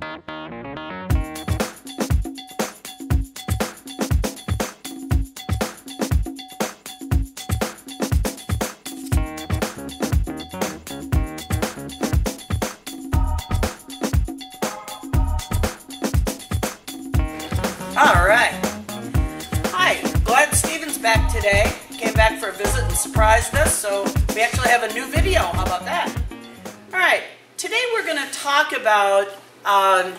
All right. Hi, Glad Stevens back today. Came back for a visit and surprised us, so we actually have a new video. How about that? All right. Today we're going to talk about um,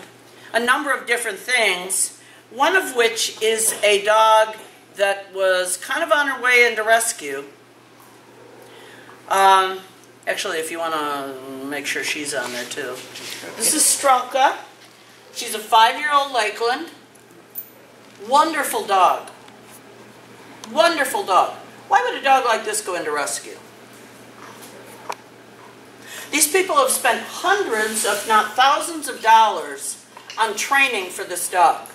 a number of different things. One of which is a dog that was kind of on her way into rescue. Um, actually, if you want to make sure she's on there too. This is Strelka. She's a five-year-old Lakeland. Wonderful dog. Wonderful dog. Why would a dog like this go into rescue? These people have spent hundreds, if not thousands of dollars on training for this dog.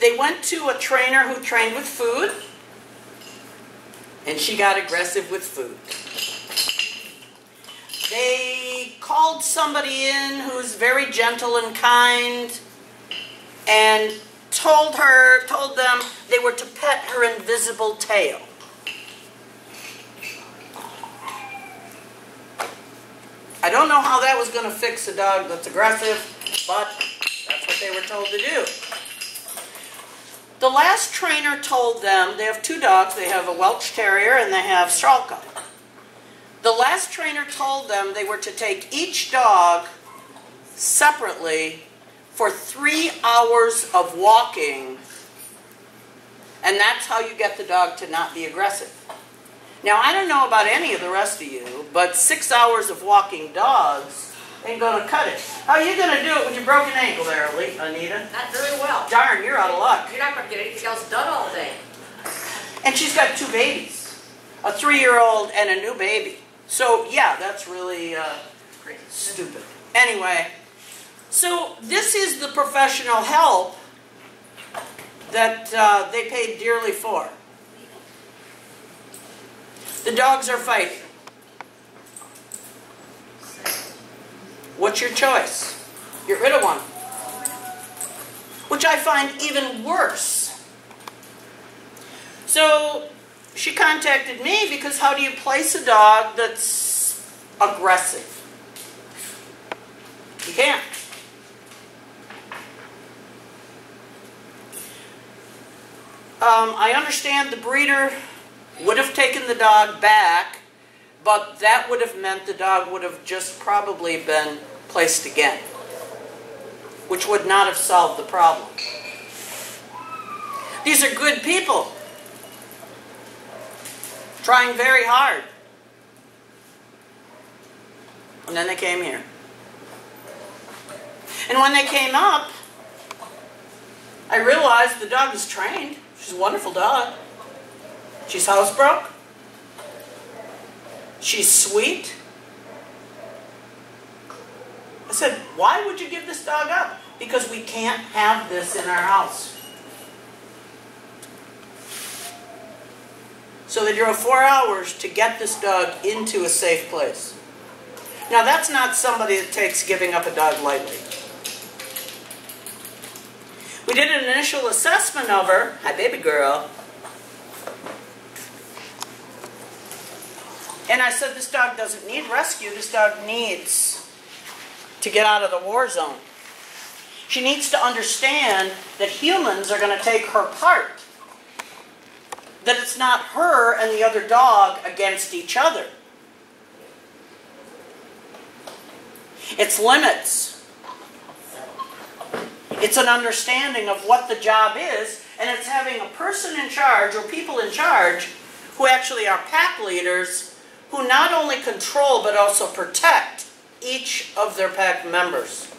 They went to a trainer who trained with food, and she got aggressive with food. They called somebody in who's very gentle and kind and told her, told them they were to pet her invisible tail. I don't know how that was going to fix a dog that's aggressive, but that's what they were told to do. The last trainer told them, they have two dogs, they have a Welsh Terrier and they have Strelka. The last trainer told them they were to take each dog separately for three hours of walking, and that's how you get the dog to not be aggressive. Now, I don't know about any of the rest of you, but six hours of walking dogs ain't going to cut it. How are you going to do it with your broken ankle there, Anita? Not very well. Darn, you're out of luck. You're not going to get anything else done all day. And she's got two babies, a three-year-old and a new baby. So, yeah, that's really uh, stupid. Anyway, so this is the professional help that uh, they paid dearly for. The dogs are fighting. What's your choice? Get rid of one. Which I find even worse. So she contacted me because how do you place a dog that's aggressive? You can't. Um, I understand the breeder would have taken the dog back, but that would have meant the dog would have just probably been placed again, which would not have solved the problem. These are good people, trying very hard. And then they came here. And when they came up, I realized the dog is trained. She's a wonderful dog. She's housebroke. She's sweet. I said, why would you give this dog up? Because we can't have this in our house. So they drove four hours to get this dog into a safe place. Now that's not somebody that takes giving up a dog lightly. We did an initial assessment of her. Hi, baby girl. And I said, this dog doesn't need rescue. This dog needs to get out of the war zone. She needs to understand that humans are going to take her part. That it's not her and the other dog against each other. It's limits. It's an understanding of what the job is, and it's having a person in charge or people in charge who actually are pack leaders who not only control but also protect each of their pack members.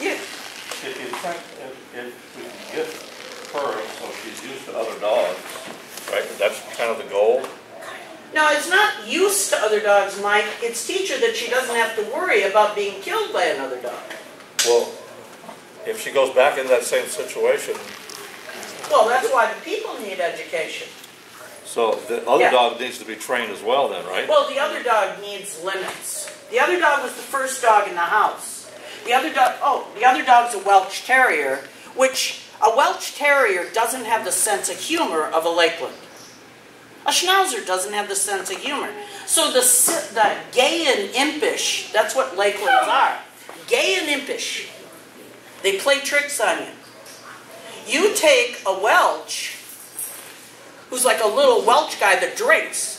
You. If you think, if, if we get her, so she's used to other dogs, right, that's kind of the goal? No, it's not used to other dogs, Mike. It's teach her that she doesn't have to worry about being killed by another dog. Well, if she goes back in that same situation, Well, that's why the people need education. So the other Yeah. dog needs to be trained as well then, right? Well, the other dog needs limits. The other dog was the first dog in the house. The other dog, oh, the other dog's a Welsh Terrier, which a Welsh Terrier doesn't have the sense of humor of a Lakeland. A Schnauzer doesn't have the sense of humor. So the, the gay and impish, that's what Lakelands are. Gay and impish. They play tricks on you. You take a Welsh, who's like a little Welsh guy that drinks.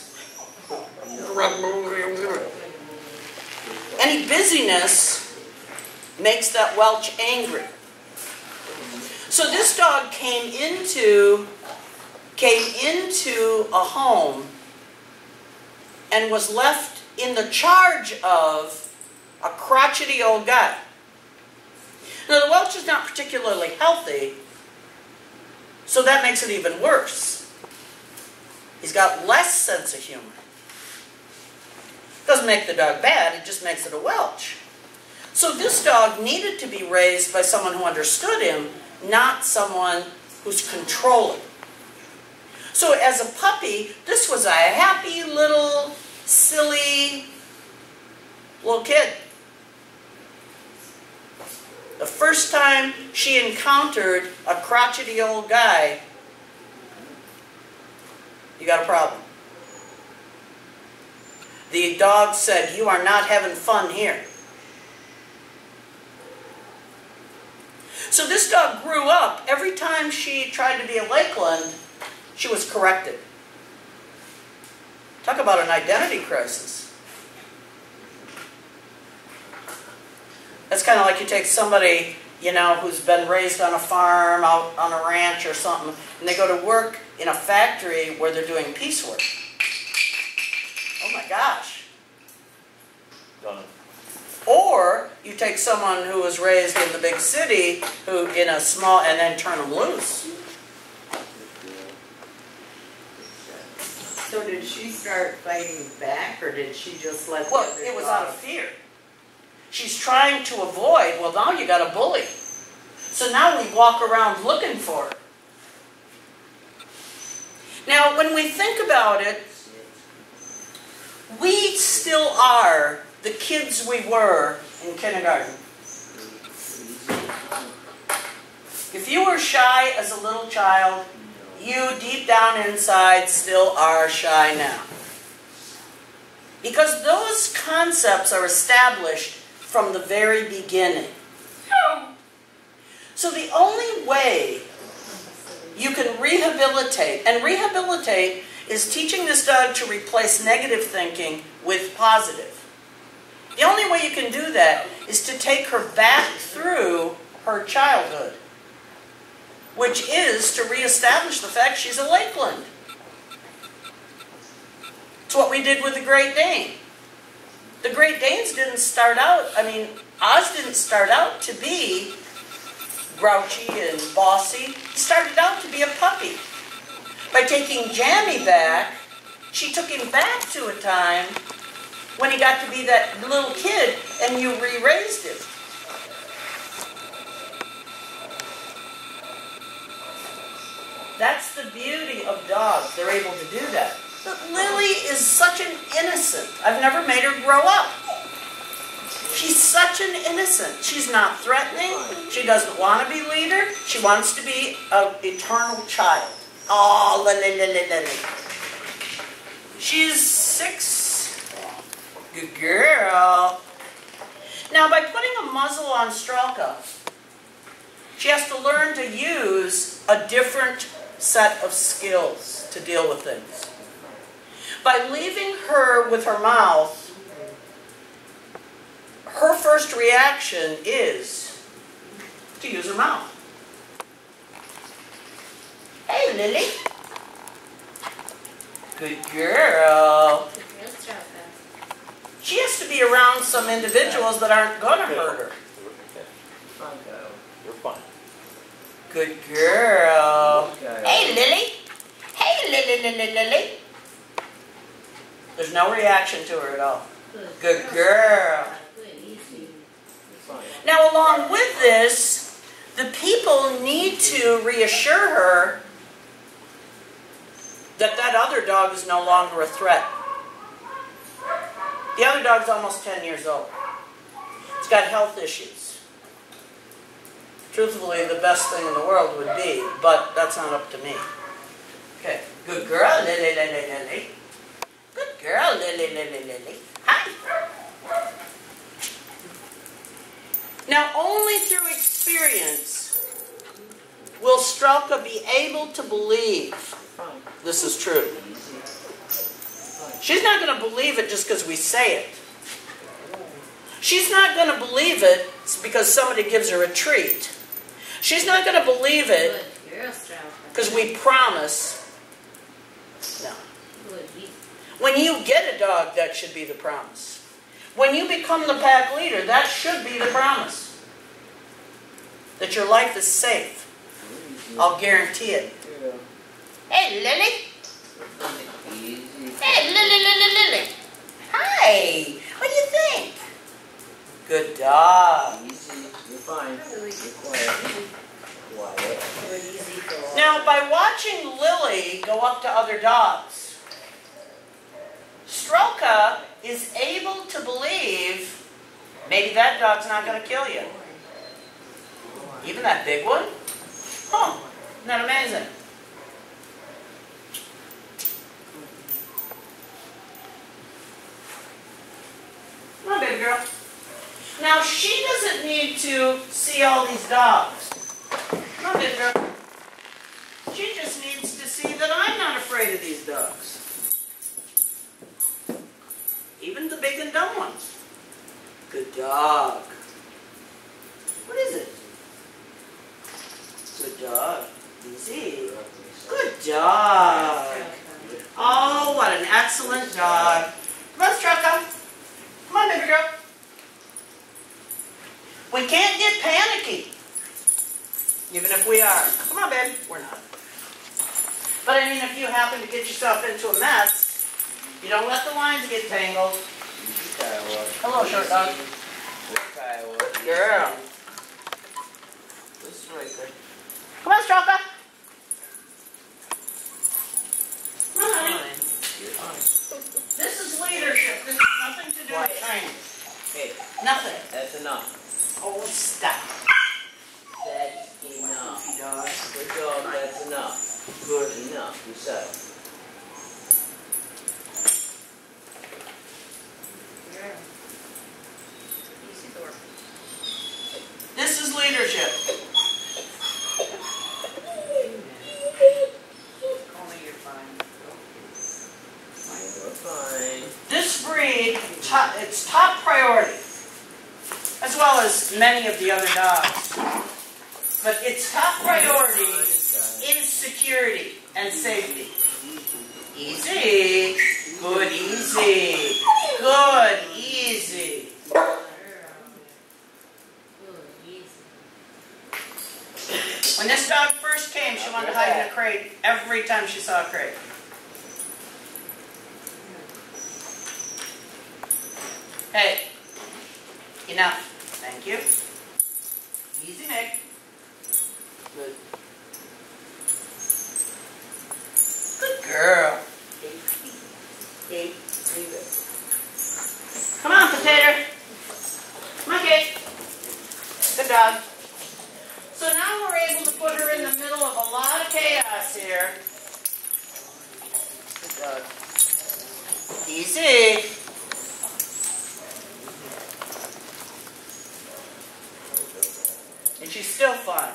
Any busyness makes that Welsh angry. So this dog came into came into a home and was left in the charge of a crotchety old guy. Now the Welsh is not particularly healthy, so that makes it even worse. He's got less sense of humor. Doesn't make the dog bad, it just makes it a Welsh. So this dog needed to be raised by someone who understood him, not someone who's controlling. So as a puppy, this was a happy little, silly little kid. The first time she encountered a crotchety old guy, you got a problem. The dog said, You are not having fun here. So this dog grew up. Every time she tried to be a Lakeland, she was corrected. Talk about an identity crisis. That's kind of like you take somebody, you know, who's been raised on a farm, out on a ranch or something, and they go to work in a factory where they're doing piecework. Oh my gosh. Done. Or you take someone who was raised in the big city, who in a small, and then turn them loose. So did she start fighting back, or did she just let the Well, other it was out of fear. She's trying to avoid, well, now you got a bully. So now we walk around looking for her. Now, when we think about it, we still are the kids we were in kindergarten. If you were shy as a little child, you deep down inside still are shy now. Because those concepts are established from the very beginning. So the only way you can rehabilitate, and rehabilitate is teaching this dog to replace negative thinking with positive. The only way you can do that is to take her back through her childhood, which is to reestablish the fact she's a Lakeland. It's what we did with the Great Dane. The Great Danes didn't start out, I mean, Oz didn't start out to be grouchy and bossy. He started out to be a puppy. By taking Jammy back, she took him back to a time when he got to be that little kid and you re-raised him. That's the beauty of dogs. They're able to do that. But Lily is such an innocent. I've never made her grow up. She's such an innocent. She's not threatening. She doesn't want to be leader. She wants to be an eternal child. Oh, Lily, Lily, Lily. She's six. Good girl. Now, by putting a muzzle on Strelka, she has to learn to use a different set of skills to deal with things. By leaving her with her mouth, first reaction is to use her mouth. Hey, Lily. Good girl. She has to be around some individuals that aren't going to hurt her. You're fine. Good girl. Hey, Lily. Hey, Lily, Lily, Lily. There's no reaction to her at all. Hmm. Good girl. Now, along with this, the people need to reassure her that that other dog is no longer a threat. The other dog's almost 10 years old. It's got health issues. Truthfully, the best thing in the world would be, but that's not up to me. Okay, good girl, Lily, Lily, Lily. Good girl, Lily, Lily, Lily. Hi. Now, only through experience will Strelka be able to believe this is true. She's not going to believe it just because we say it. She's not going to believe it because somebody gives her a treat. She's not going to believe it Good girl, Strauss. because we promise. No. When you get a dog, that should be the promise. When you become the pack leader, that should be the promise. That your life is safe. I'll guarantee it. Hey, Lily. Hey, Lily, Lily, Lily. Hi. What do you think? Good dog. Easy, you're fine. You're quiet. Quiet. Good, easy girl. Now, by watching Lily go up to other dogs, Strelka is able to believe maybe that dog's not going to kill you. Even that big one? Huh. Isn't that amazing? Come on, baby girl. Now, she doesn't need to see all these dogs. Come on, baby girl. She just needs to see that I'm not afraid of these dogs. Even the big and dumb ones. Good dog. What is it? Good dog. Easy. Good dog. Oh, what an excellent dog. Come on, Strelka. Come on, baby girl. We can't get panicky. Even if we are. Come on, babe. We're not. But I mean, if you happen to get yourself into a mess, you don't let the lines get tangled. Hello, short dog. Girl. This is right there. Come on, Strelka. Come on, honey. This is leadership. This has nothing to do with training. Hey, Nothing. that's enough. Oh, stop. That's enough. Goofy dog. Good dog, that's enough. Good enough, you said. Girl. Easy door. This is leadership. Call me, you're fine. You're fine. This breed, top, it's top priority, as well as many of the other dogs. But its top priority is security and safety. Easy. Good, easy. Good, easy. When this dog first came, she wanted to hide in a crate every time she saw a crate. Hey, enough. Thank you. Easy, Nick. Good girl. Kate, leave it. Come on, potato. Come on, Kate. Good dog. So now we're able to put her in the middle of a lot of chaos here. Good dog. Easy. And she's still fine.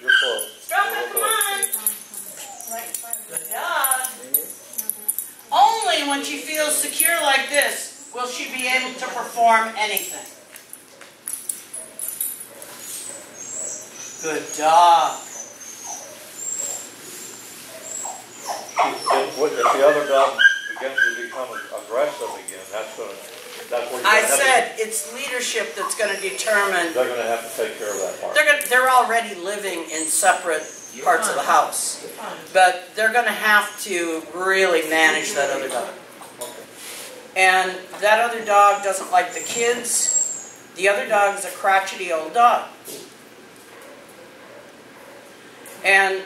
You're close. Strelka, come on. Right in front of Good dog. Only when she feels secure like this will she be able to perform anything. Good dog. If the other dog begins to become aggressive again, that's where you're I said it's leadership that's going to determine. They're gonna have to take care of that part. They're going they're already living in separate parts of the house, but they're going to have to really manage that other dog. And that other dog doesn't like the kids. The other dog is a crotchety old dog. And,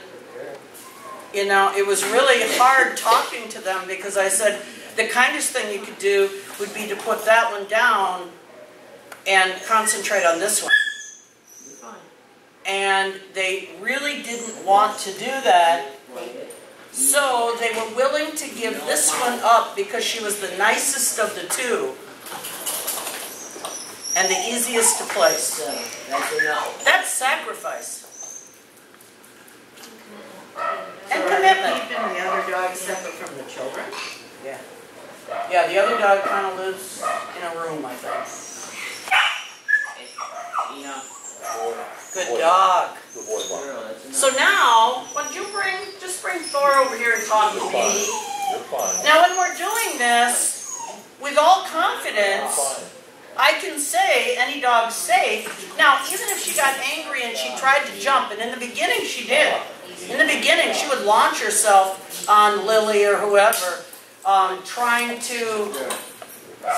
you know, it was really hard talking to them because I said, the kindest thing you could do would be to put that one down and concentrate on this one. And they really didn't want to do that. Quiet. So they were willing to give this one up because she was the nicest of the two and the easiest to place. So, that's sacrifice and commitment. they Keeping the other dog separate from the children? Yeah. Yeah, the other dog kind of lives in a room, I think. Enough. Good dog. Good boy, Bob. Girl, that's enough. So now, what'd you bring, just bring Thor over here and talk You're to fine. me? You're fine. Now, when we're doing this, with all confidence. I can say any dog's safe. Now, even if she got angry and she tried to jump, and in the beginning she did. In the beginning, she would launch herself on Lily or whoever, um, trying to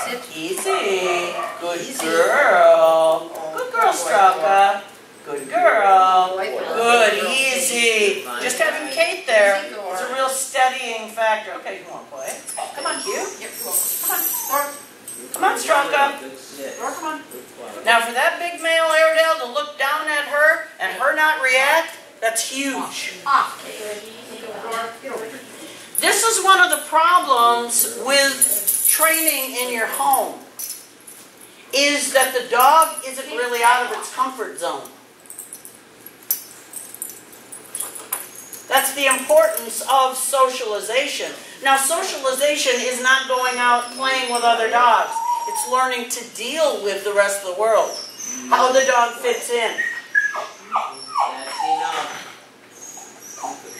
Sit. easy, good girl, good girl, Straka, good girl, good, easy. Just having Kate there is a real steadying factor. Okay, you want to play? Come on, cute. Come on, Thor. Come on, Straka. Good sit. Thor, come on. Good quiet. Now, for that big male Airedale to look down at her and her not react, that's huge. This is one of the problems with training in your home, is that the dog isn't really out of its comfort zone. That's the importance of socialization. Now, socialization is not going out playing with other dogs. It's learning to deal with the rest of the world. How the dog fits in. That's enough.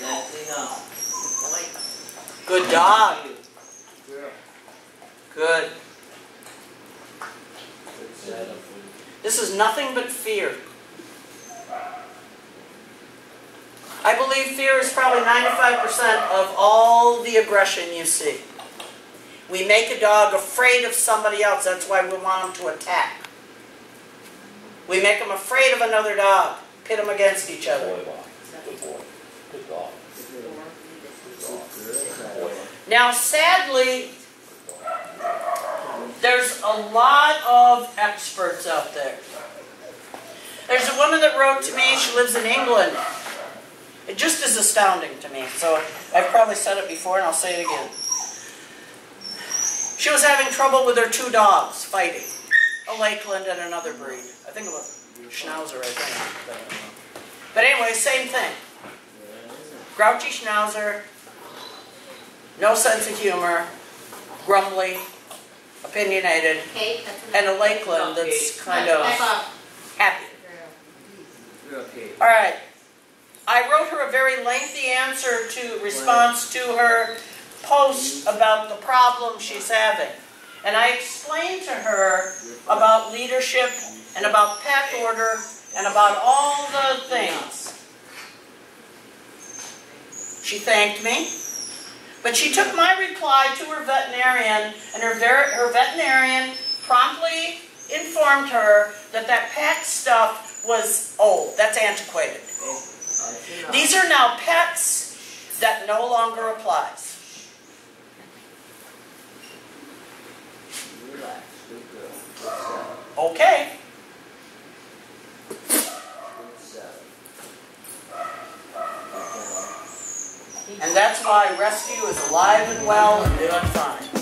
That's enough. Good dog. Good. Good setup. This is nothing but fear. I believe fear is probably 95% of all the aggression you see. We make a dog afraid of somebody else. That's why we want them to attack. We make them afraid of another dog, pit them against each other. Now, Bob. Good boy. Good dog. Good girl. Good dog. Good Good setup. boy. Now, sadly, there's a lot of experts out there. There's a woman that wrote to me, she lives in England. It just is astounding to me, so I've probably said it before and I'll say it again. She was having trouble with her two dogs fighting a Lakeland and another breed. I think it was Schnauzer, I think. But anyway, same thing. Grouchy Schnauzer, no sense of humor, grumbly, opinionated, Okay, that's and a Lakeland that's kind of happy. Girl, All right. I wrote her a very lengthy answer to response to her post about the problem she's having. And I explained to her about leadership and about pack order and about all the things. She thanked me. But she took my reply to her veterinarian, and her, ver- her veterinarian promptly informed her that that pack stuff was old. That's antiquated. Oh, These are now pets that no longer applies. Relax. Good girl. Good setup. Okay. And that's why Rescue is alive and well and doing fine.